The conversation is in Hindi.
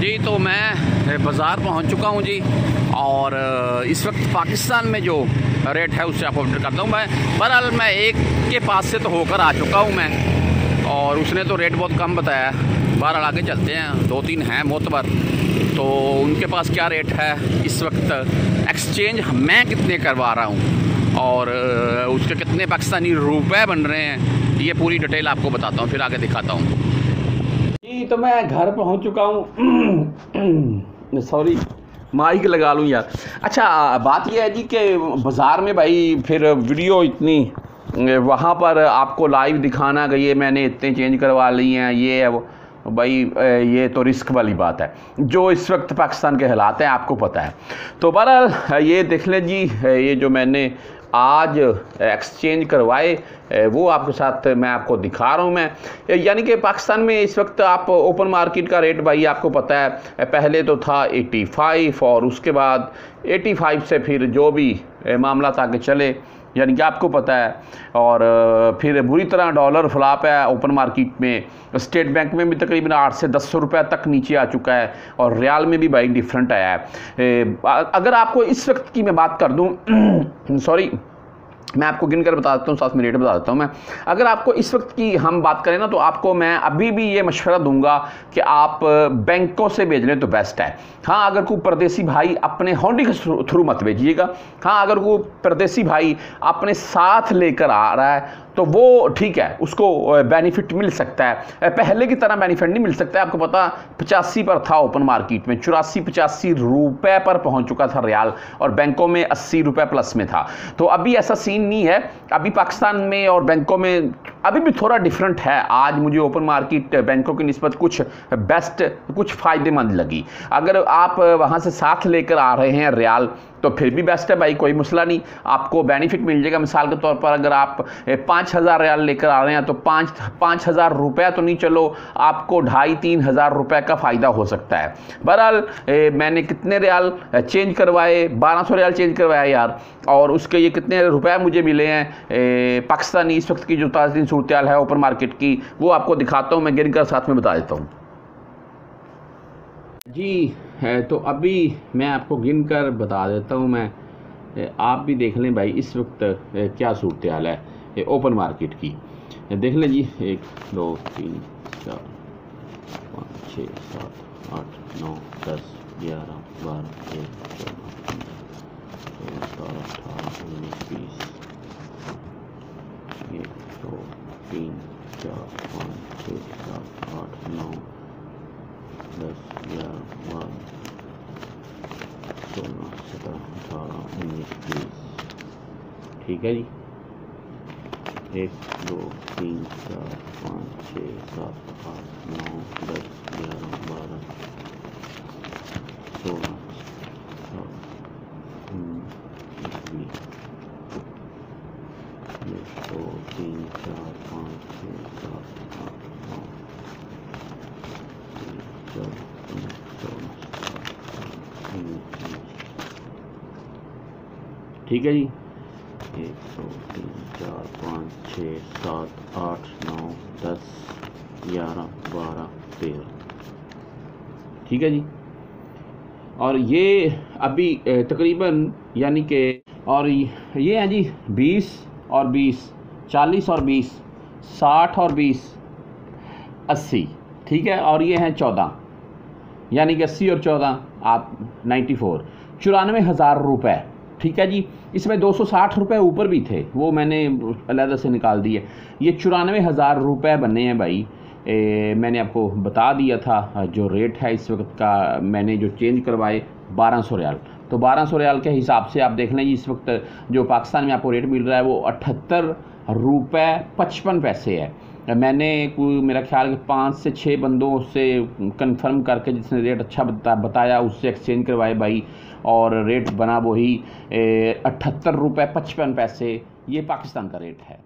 जी तो मैं बाज़ार पहुँच चुका हूँ जी, और इस वक्त पाकिस्तान में जो रेट है उससे आपको अपडेट करता हूँ मैं, बहरहाल मैं एक के पास से तो होकर आ चुका हूँ मैं, और उसने तो रेट बहुत कम बताया, बहरहाल आगे चलते हैं दो तीन हैं मोतबर तो उनके पास क्या रेट है इस वक्त? एक्सचेंज मैं कितने करवा रहा हूँ, और उसके कितने पाकिस्तानी रुपए बन रहे हैं, ये पूरी डिटेल आपको बताता हूँ, फिर आगे दिखाता हूँ। जी तो मैं घर पहुँच चुका हूँ। सॉरी माइक लगा लूँ यार। अच्छा बात यह है जी कि बाज़ार में भाई फिर वीडियो इतनी, वहाँ पर आपको लाइव दिखाना गई है मैंने इतने चेंज करवा लिए हैं, ये है वो। भाई ये तो रिस्क वाली बात है। जो इस वक्त पाकिस्तान के हालात हैं, आपको पता है। तो बहरहाल, ये देख लें जी ये जो मैंने आज एक्सचेंज करवाए वो आपके साथ मैं आपको दिखा रहा हूँ मैं। यानी कि पाकिस्तान में इस वक्त आप ओपन मार्केट का रेट भाई, आपको पता है पहले तो था 85 और उसके बाद 85 से फिर जो भी मामला ताकि चले यानी कि आपको पता है। और फिर बुरी तरह डॉलर फ्लाप है ओपन मार्केट में। स्टेट बैंक में भी तकरीबन आठ से दस सौ रुपये तक नीचे आ चुका है और रियाल में भी बाई डिफरेंट आया है। अगर आपको इस वक्त की मैं बात कर दूँ, सॉरी मैं आपको गिन कर बता देता हूँ, साथ में रेट बता देता हूँ मैं। अगर आपको इस वक्त की हम बात करें ना तो आपको मैं अभी भी ये मशवरा दूँगा कि आप बैंकों से भेज लें तो बेस्ट है। हाँ अगर कोई परदेसी भाई अपने होंडी के थ्रू मत भेजिएगा। हाँ अगर कोई परदेसी भाई अपने साथ लेकर आ रहा है तो वो ठीक है, उसको बेनिफिट मिल सकता है। पहले की तरह बेनिफिट नहीं मिल सकता है। आपको पता, पचासी पर था ओपन मार्केट में, चौरासी, पचासी रुपए पर पहुँच चुका था रियाल और बैंकों में अस्सी रुपए प्लस में था। तो अभी ऐसा सीन नहीं है। अभी पाकिस्तान में और बैंकों में अभी भी थोड़ा डिफरेंट है। आज मुझे ओपन मार्केट बैंकों की नस्बत कुछ बेस्ट कुछ फ़ायदेमंद लगी। अगर आप वहाँ से साथ लेकर आ रहे हैं रियाल तो फिर भी बेस्ट है भाई, कोई मसला नहीं। आपको बेनिफिट मिल जाएगा मिसाल के तौर पर अगर आप पाँच हज़ार रियाल लेकर आ रहे हैं तो पाँच पाँच हज़ार रुपये तो नहीं चलो, आपको ढाई तीन हज़ार रुपये का फ़ायदा हो सकता है। बहरहाल मैंने कितने रियाल चेंज करवाए? बारह सौ रियाल चेंज करवाया यार। और उसके ये कितने रुपये मुझे मिले हैं? पाकिस्तानी इस वक्त की जो ताज़ी सूरत है ओपन मार्केट की, वो आपको दिखाता हूँ, मैं गिर कर साथ में बता देता हूँ। जी तो अभी मैं आपको गिन कर बता देता हूँ, मैं आप भी देख लें भाई, इस वक्त क्या सूरत है ओपन मार्केट की। देख लें जी, एक, दो, तीन, चार, पाँच छः सात, आठ, नौ, दस, ग्यारह, बारह, तेरह, चौदह, पंद्रह, सोलह, सत्रह, अठारह, उन्नीस, बीस एक, दो, तीन, चार, पाँच, छः, सात, आठ, नौ, दस, ग्यारह, बारह सोलह सत्रह, अठारह, उन्नीस, बीस, ठीक है जी? एक, दो, तीन, चार, पाँच, छः, सात, आठ, नौ दस ग्यारह बारह सोलह दो तीन चार पाँच छः सात आठ नौ ठीक है जी एक दो तीन चार पाँच छः सात आठ नौ दस ग्यारह बारह तेरह ठीक है जी और ये अभी तकरीबन यानी कि और ये हैं जी बीस और बीस चालीस और बीस साठ और बीस अस्सी ठीक है? और ये हैं चौदह यानी कि अस्सी और चौदह आप नाइन्टी फोर चौरानवे हज़ार रुपये ठीक है जी? इसमें दो सौ साठ रुपये ऊपर भी थे वो मैंने अलहदा से निकाल दिए ये चौरानवे हज़ार रुपये बने हैं भाई। ए, मैंने आपको बता दिया था जो रेट है इस वक्त का मैंने जो चेंज करवाए बारह सौ रियाल। तो बारह सौ रियाल के हिसाब से आप देख लें इस वक्त जो पाकिस्तान में आपको रेट मिल रहा है वो अठहत्तर रुपये पचपन पैसे है। मैंने मेरा ख्याल कि पाँच से छः बंदों से कंफर्म करके जिसने रेट अच्छा बता, बताया उससे एक्सचेंज करवाए भाई और रेट बना वही अठहत्तर रुपये पचपन पैसे ये पाकिस्तान का रेट है।